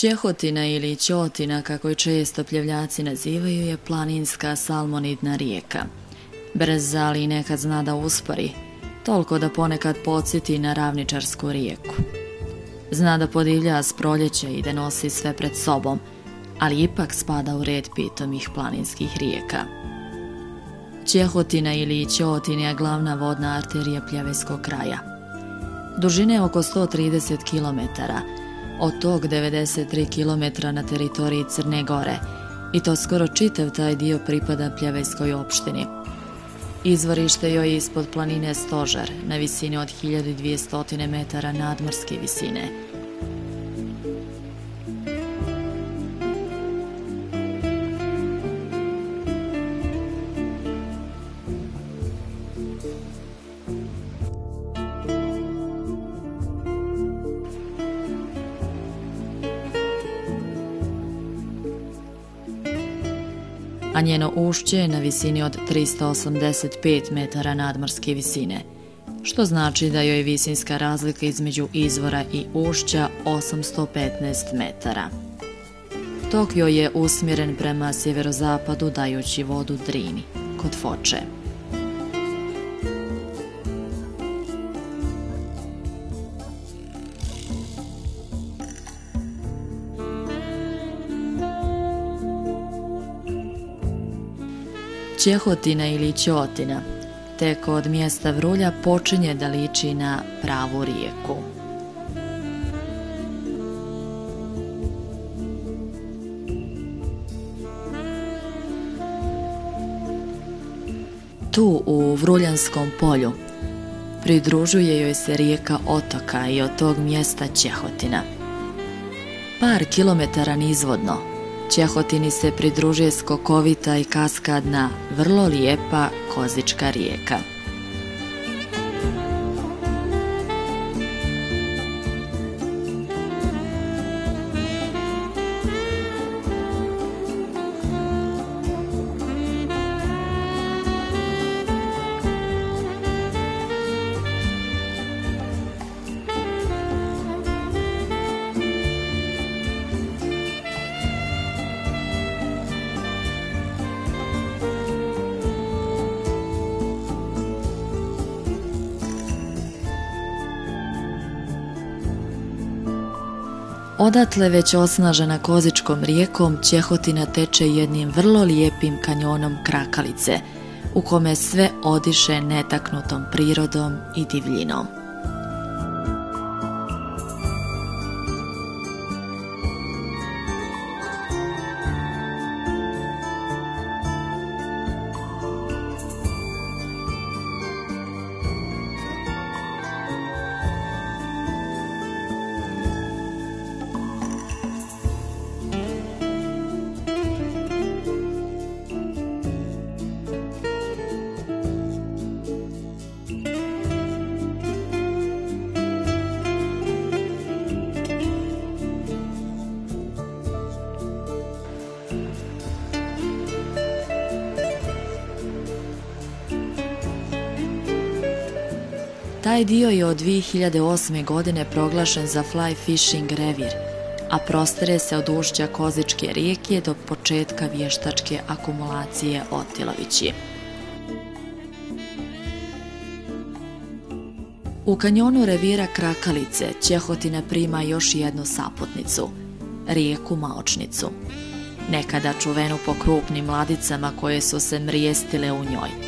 Čehotina ili Ćotina, kako je često pljevljaci nazivaju, je planinska salmonidna rijeka. Brza, ali nekad zna da uspori, toliko da ponekad podsjeti na ravničarsku rijeku. Zna da podivlja s proljeće i da nosi sve pred sobom, ali ipak spada u red pitomih planinskih rijeka. Čehotina ili Ćotin je glavna vodna arterija pljeveskog kraja. Dužine oko 130 km, od tog 93 km na teritoriji Crne Gore i to skoro čitav taj dio pripada Pljevejskoj opštini. Izvorište joj je ispod planine Stožar na visini od 1200 metara nadmorske visine. Njeno ušće je na visini od 385 metara nadmorske visine, što znači da joj je visinska razlika između izvora i ušća 815 metara. Tok joj je usmjeren prema sjeverozapadu dajući vodu Drini, kod Foče. Čehotina ili Ćotina, tek od mjesta Vrulja počinje da liči na pravu rijeku. Tu u Vruljanskom polju pridružuje joj se rijeka Otoka i od tog mjesta Čehotina. Par kilometara nizvodno Čehotini se pridružuje skokovita i kaskadna, vrlo lijepa Kozička rijeka. Odatle već osnažena Kozičkom rijekom Čehotina teče jednim vrlo lijepim kanjonom Krakalice, u kome sve odiše netaknutom prirodom i divljinom. Taj dio je od 2008. godine proglašen za fly fishing revir, a prostire se od ušća Kozičke rijeke do početka vještačke akumulacije Otilovići. U kanjonu revira Krakalice Čehotina prima još jednu saputnicu, rijeku Maočnicu, nekada čuvenu po krupnim mladicama koje su se mrijestile u njoj.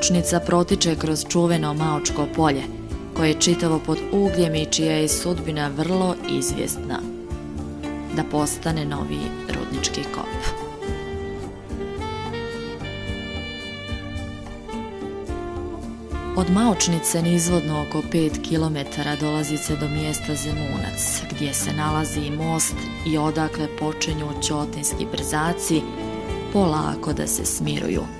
Maočnica protiče kroz čuveno Maočko polje, koje je čitavo pod ugljem i čija je sudbina vrlo izvjesna. Da postane novi rudnički kop. Od Maočnice nizvodno oko 5 km dolazi se do mjesta Zemunac, gdje se nalazi i most i odakle počinju Ćotinski brzaci polako da se smiruju.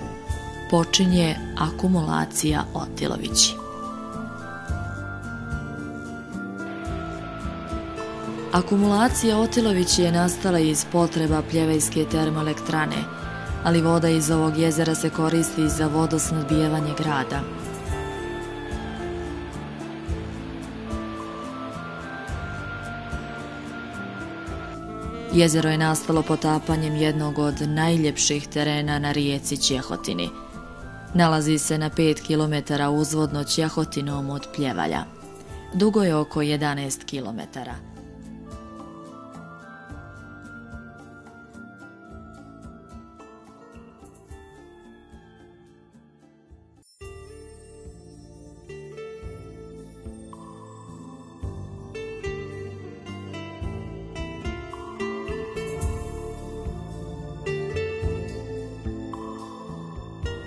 Počinje akumulacija Otilovići. Akumulacija Otilovići je nastala iz potreba pljevejske termoelektrane, ali voda iz ovog jezera se koristi za vodosnadbijevanje grada. Jezero je nastalo potapanjem jednog od najljepših terena na rijeci Čehotini. Nalazi se na 5 km uzvodno Čehotinom od Pljevalja. Dugo je oko 11 km.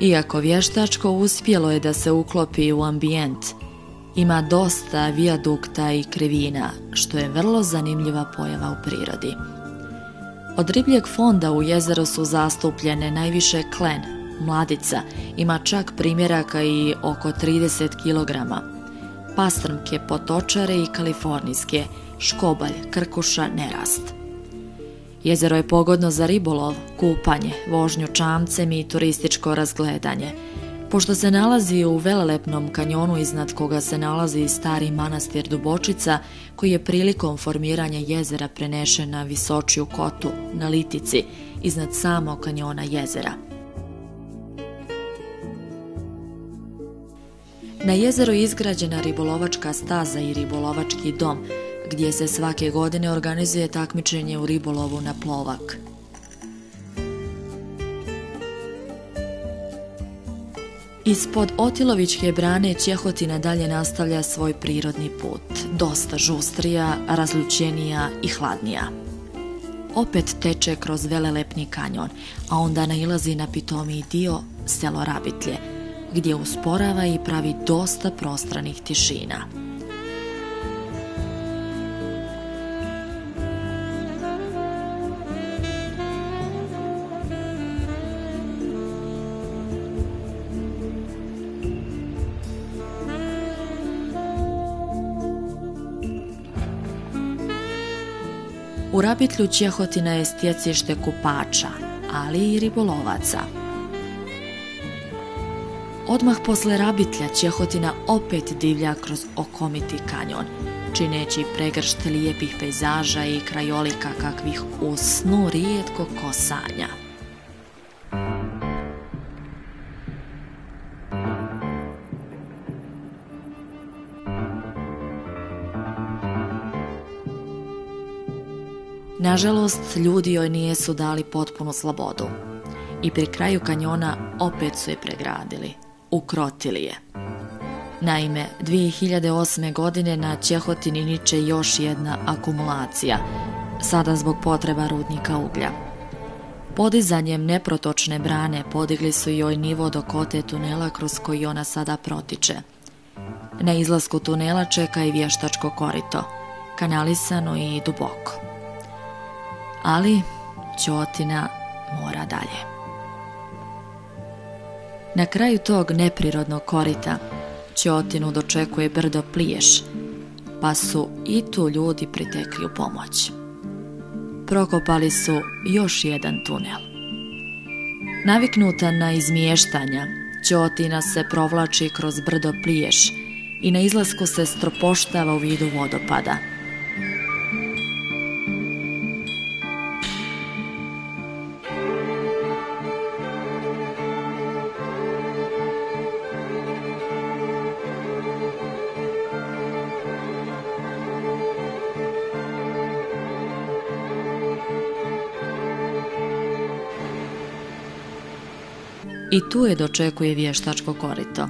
Iako vještačko uspjelo je da se uklopi u ambijent, ima dosta vijadukta i krivina, što je vrlo zanimljiva pojava u prirodi. Od ribljeg fonda u jezeru su zastupljene najviše klen, mladica, ima čak primjeraka i oko 30 kg, pastrmke, potočare i kalifornijske, škobalj, krkuša, nerast. Jezero je pogodno za ribolov, kupanje, vožnju čamcem i turističko razgledanje. Pošto se nalazi u velelepnom kanjonu iznad koga se nalazi stari manastir Dubočica, koji je prilikom formiranja jezera prenešen na visočiju kotu, na litici, iznad samog kanjona jezera. Na jezeru je izgrađena ribolovačka staza i ribolovački dom, gdje se svake godine organizuje takmičenje u ribolovu na plovak. Ispod Otilovićke brane Čehotina dalje nastavlja svoj prirodni put, dosta žustrija, razlučenija i hladnija. Opet teče kroz velelepni kanjon, a onda nailazi na pitomiji dio selo Rabitlje, gdje usporava i pravi dosta prostranih tišina. Rabitlju Čehotina je stjecište kupača, ali i ribolovaca. Odmah posle Rabitlja Čehotina opet divlja kroz okomiti kanjon, čineći pregršt lijepih pejzaža i krajolika kakvih u snu rijetko kosanja. Nažalost, ljudi joj nijesu dali potpunu slobodu. I pri kraju kanjona opet su je pregradili. Ukrotili je. Naime, 2008. godine na Čehotini niče još jedna akumulacija, sada zbog potreba rudnika uglja. Podizanjem neprotočne brane podigli su joj nivo do kote tunela kroz koji ona sada protiče. Na izlasku tunela čeka i vještačko korito, kanalisano i duboko ali Ćotina mora dalje. Na kraju tog neprirodnog korita Ćotinu dočekuje brdo pliješ, pa su i tu ljudi pritekli u pomoć. Prokopali su još jedan tunel. Naviknuta na izmještanja, Ćotina se provlači kroz brdo pliješ i na izlasku se stropoštava u vidu vodopada – i tu je dočekuje vještačko korito.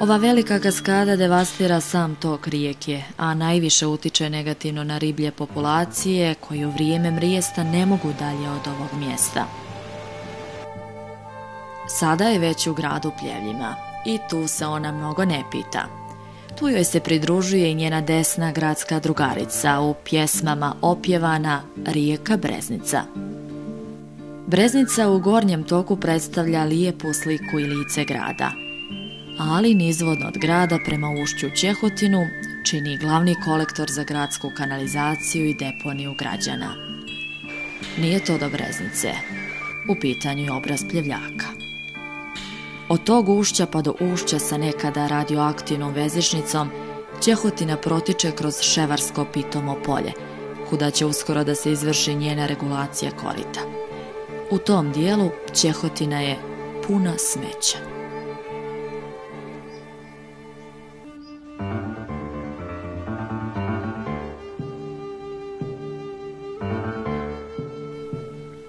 Ova velika kaskada devastira sam tok rijeke, a najviše utiče negativno na riblje populacije koje u vrijeme mrijesta ne mogu dalje od ovog mjesta. Sada je već u gradu Pljevljima i tu se ona mnogo ne pita. Tu joj se pridružuje i njena desna gradska drugarica u pjesmama opjevana Rijeka Breznica. Breznica u gornjem toku predstavlja lijepu sliku i lice grada, ali nizvodno od grada prema ušću Čehotinu čini glavni kolektor za gradsku kanalizaciju i deponiju građana. Nije to do Breznice, u pitanju je obraz pljevljaka. Od tog ušća pa do ušća sa nekada radioaktivnom vezišnicom Čehotina protiče kroz Ševarsko pitomo polje, kuda će uskoro da se izvrši njena regulacija korita. U tom dijelu Čehotina je puna smeća.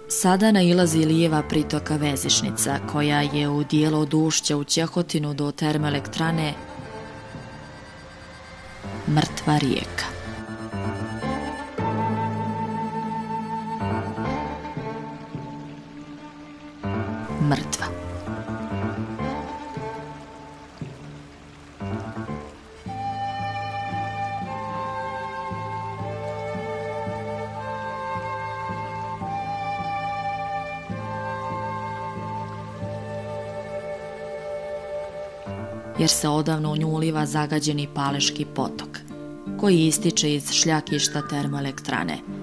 Sada nailazi lijeva pritoka Vezišnica, koja je u dijelu od u Ćehotinu do termoelektrane mrtva rijeka. Mrtva. jer se odavno u nju uliva zagađeni Paleški potok, koji ističe iz šljakišta termoelektrane.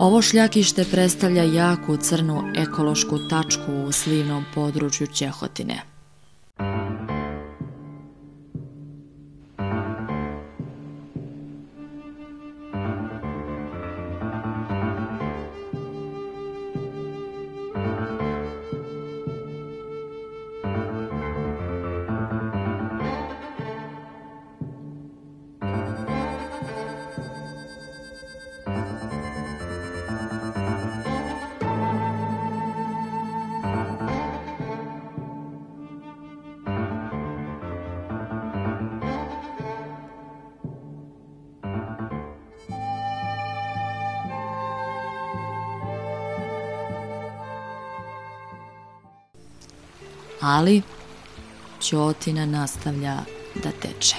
Ovo šljakište predstavlja jaku crnu ekološku tačku u slivnom području Čehotine. Ali Ćotina nastavlja da teče.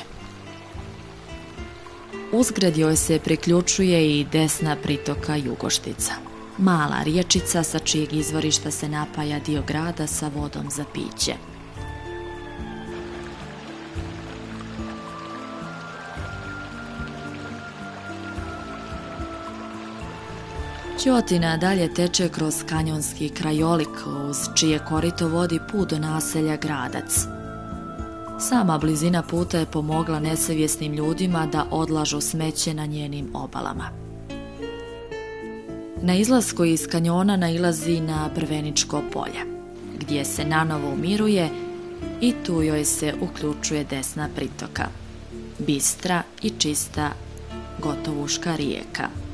Uzgred joj se priključuje i desna pritoka Jugoštica. Mala riječica sa čijeg izvorišta se napaja dio grada sa vodom za piće. Ćotina dalje teče kroz kanjonski krajolik uz čije korito vodi put do naselja Gradac. Sama blizina puta je pomogla nesavjesnim ljudima da odlažu smeće na njenim obalama. Na izlasku iz kanjona nailazi na Brveničko polje, gdje se nanovo umiruje i tu joj se uključuje desna pritoka, bistra i čista gotovuška rijeka.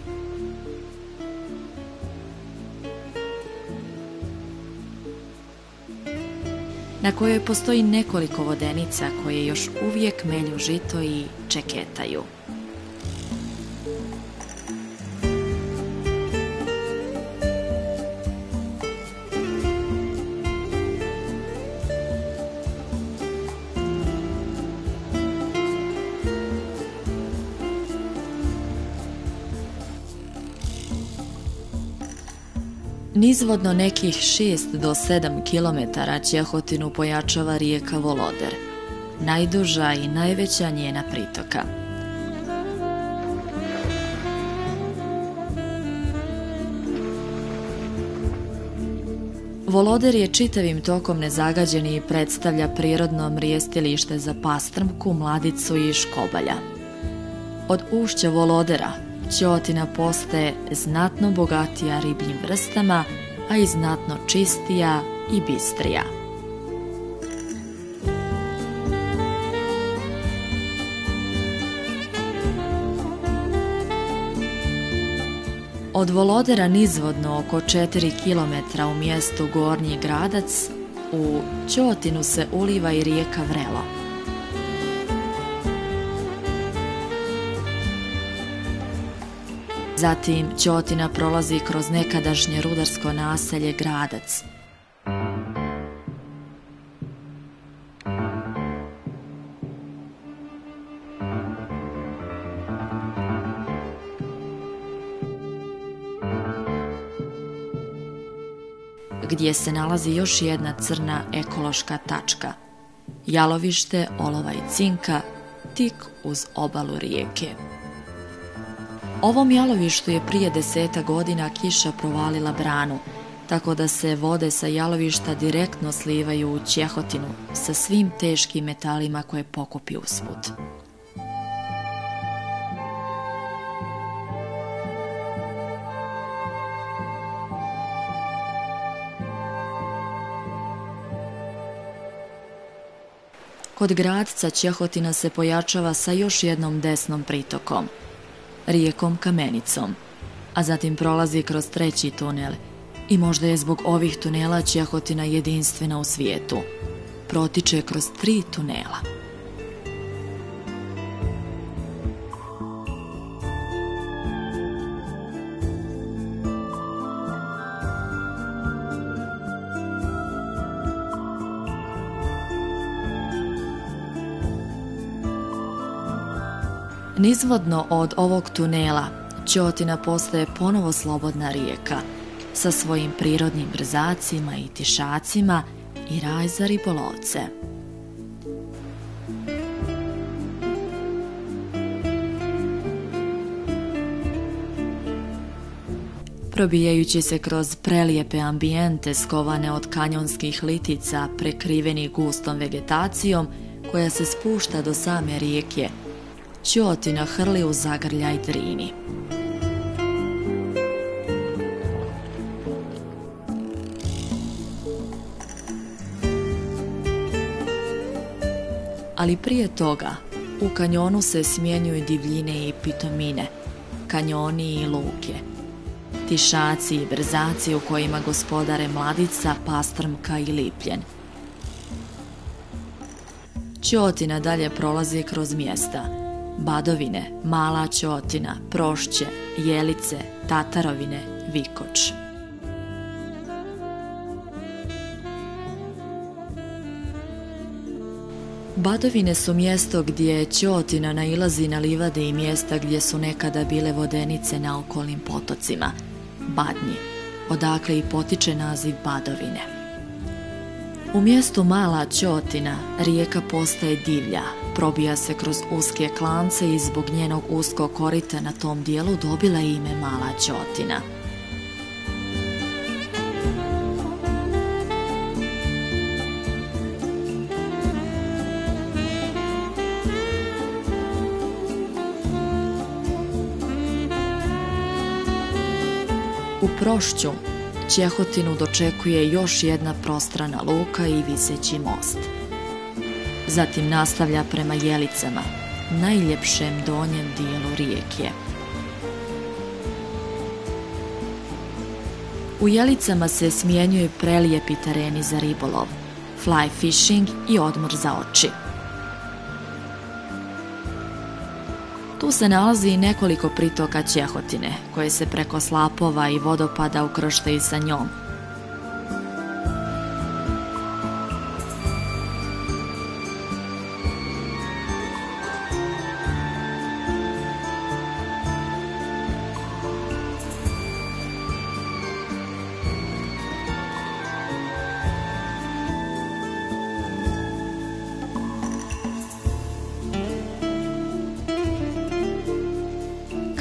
Na kojoj postoji nekoliko vodenica koje još uvijek melju žito i čeketaju. Nizvodno nekih 6 do 7 km Ćehotinu pojačava rijeka Voloder, najduža i najveća njena pritoka. Voloder je čitavim tokom nezagađeni i predstavlja prirodno mrijestilište za pastrmku, mladicu i škobalja. Od ušća Volodera Ćotina postaje znatno bogatija ribljim vrstama, a i znatno čistija i bistrija. Od Volodera nizvodno oko 4 km u mjestu Gornji Gradac u Ćotinu se uliva i rijeka Vrelo. Zatim Ćotina prolazi kroz nekadašnje rudarsko naselje Gradac. gdje se nalazi još jedna crna ekološka tačka. Jalovište olova i cinka tik uz obalu rijeke. Ovom jalovištu je prije deseta godina kiša provalila branu, tako da se vode sa jalovišta direktno slivaju u Čehotinu sa svim teškim metalima koje pokupi usput. Kod gradca Čehotina se pojačava sa još jednom desnom pritokom, rijekom Kamenicom, a zatim prolazi kroz treći tunel i možda je zbog ovih tunela Čehotina jedinstvena u svijetu. Protiče kroz tri tunela. Nizvodno od ovog tunela Ćotina postaje ponovo slobodna rijeka sa svojim prirodnim brzacima i tišacima i raj za ribolovce. Probijajući se kroz prelijepe ambijente skovane od kanjonskih litica prekriveni gustom vegetacijom koja se spušta do same rijeke, Ćotina hrli u zagrljaj drini. Ali prije toga, u kanjonu se smjenjuju divljine i pitomine, kanjoni i luke, tišaci i brzaci u kojima gospodare mladica, pastrmka i lipljen. Ćotina dalje prolazi kroz mjesta, Badovine, Mala Ćotina, Prošće, Jelice, Tatarovine, Vikoč. Badovine su mjesto gdje Ćotina nailazi na livade i mjesta gdje su nekada bile vodenice na okolnim potocima, Badnji, odakle i potiče naziv Badovine. U mjestu Mala Ćotina rijeka postaje divlja, probija se kroz uske klance i zbog njenog uskog korita na tom dijelu dobila ime Mala Ćotina. U Prošću Čehotinu dočekuje još jedna prostrana luka i viseći most. Zatim nastavlja prema Jelicama, najljepšem donjem dijelu rijeke. U Jelicama se smjenjuju prelijepi tereni za ribolov, fly fishing i odmor za oči. Tu se nalazi i nekoliko pritoka Ćehotine, koje se preko slapova i vodopada ukrštaju sa njom.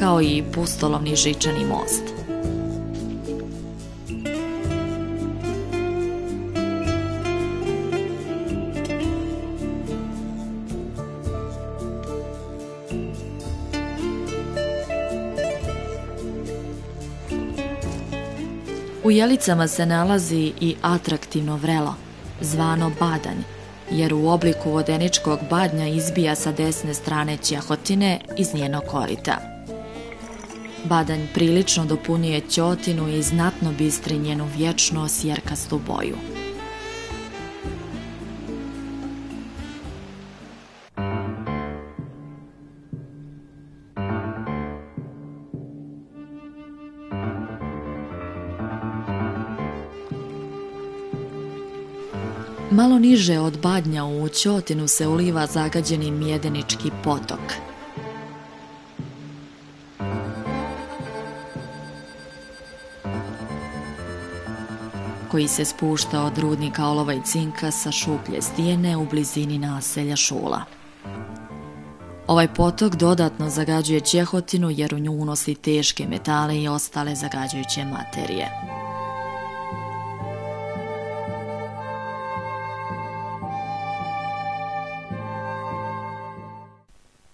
Kao i pustolovni žičani most. U Jelicama se nalazi i atraktivno vrelo, zvano Badanj, jer u obliku vodeničkog badnja izbija sa desne strane Ćehotine iz njenog korita. Badanj prilično dopunjuje ćotinu i znatno bistri njenu vječno sjerkastu boju. Malo niže od Badnja u Ćotinu se uliva zagađeni Mjedenički potok. Koji se spušta od rudnika olova i cinka sa šuplje stijene u blizini naselja Šula. Ovaj potok dodatno zagađuje Čehotinu jer u nju unosi teške metale i ostale zagađujuće materije.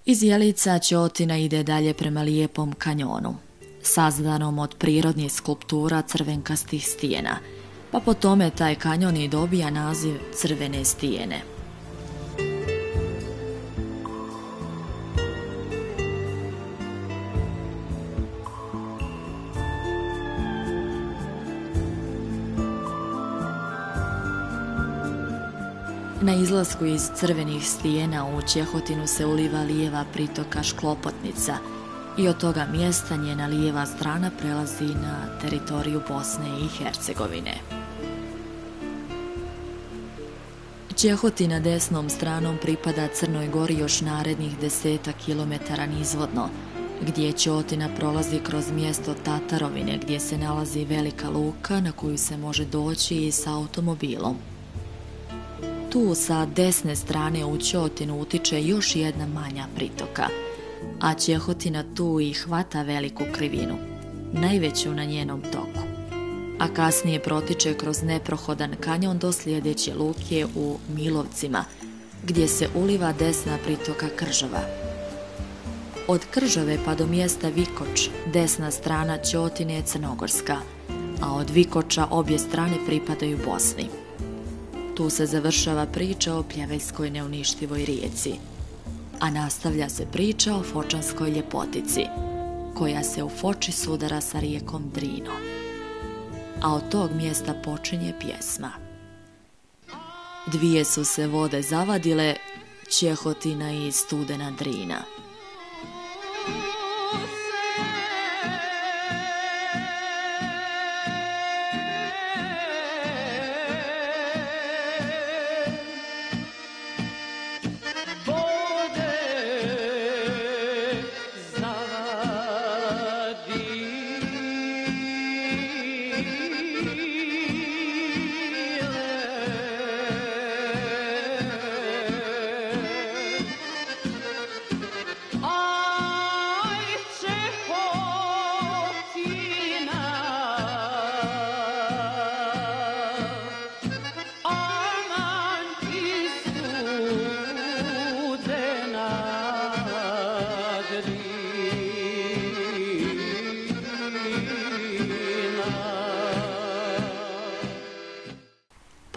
Iz Jelica Ćotina ide dalje prema lijepom kanjonu, sazdanom od prirodnih skulptura crvenkastih stijena, pa po tome taj kanjon i dobija naziv Crvene stijene. Na izlasku iz crvenih stijena u Čehotinu se uliva lijeva pritoka Šklopotnica i od toga mjesta njena lijeva strana prelazi na teritoriju Bosne i Hercegovine. Čehotina desnom stranom pripada Crnoj Gori još narednih deseta kilometara nizvodno, gdje Ćotina prolazi kroz mjesto Tatarovine gdje se nalazi velika luka na koju se može doći i sa automobilom tu sa desne strane u Ćotinu utiče još jedna manja pritoka, a Čehotina tu i hvata veliku krivinu, najveću na njenom toku. A kasnije protiče kroz neprohodan kanjon do sljedeće luke u Milovcima, gdje se uliva desna pritoka Kržava. Od Kržave pa do mjesta Vikoč, desna strana Ćotine je Crnogorska, a od Vikoča obje strane pripadaju Bosni. Tu se završava priča o pljeveljskoj neuništivoj rijeci, a nastavlja se priča o fočanskoj ljepotici, koja se u foči sudara sa rijekom Drinom. A od tog mjesta počinje pjesma. Dvije su se vode zavadile, Čehotina i studena Drina.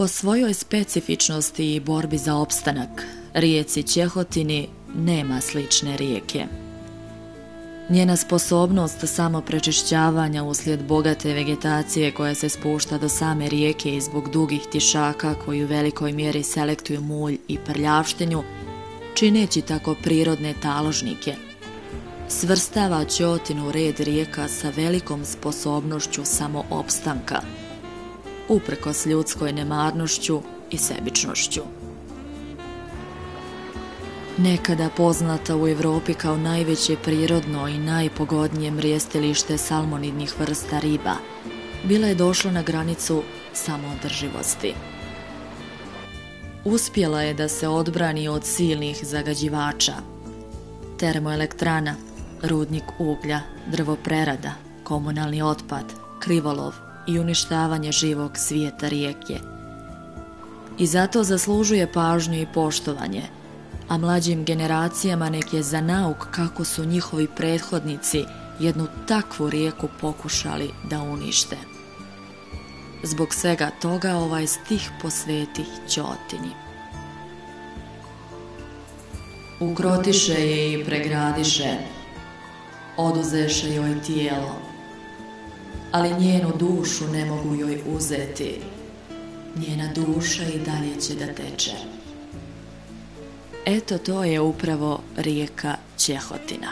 Svojoj specifičnosti i borbi za opstanak, rijeci Čehotini nema slične rijeke. Njena sposobnost samo prečišćavanja uslijed bogate vegetacije koja se spušta do same rijeke i zbog dugih tišaka koji u velikoj mjeri selektuju mulj i prljavštenju, čineći tako prirodne taložnike, svrstava Ćotinu red rijeka sa velikom sposobnošću samoopstanka – uprkos ljudskoj nemarnošću i sebičnošću. Nekada poznata u Europi kao najveće prirodno i najpogodnije mrijestilište salmonidnih vrsta riba, bila je došla na granicu samoodrživosti. Uspjela je da se odbrani od silnih zagađivača, termoelektrana, rudnik uglja, drvoprerada, komunalni otpad, krivolov, i uništavanje živog svijeta rijeke. I zato zaslužuje pažnju i poštovanje, a mlađim generacijama nek je za nauk kako su njihovi prethodnici jednu takvu rijeku pokušali da unište. Zbog svega toga ovaj stih posveti Ćotini. Ukrotiše je i pregradiše, oduzeše joj tijelo, ali njenu dušu ne mogu joj uzeti. Njena duša i dalje će da teče. Eto to je upravo rijeka Čehotina.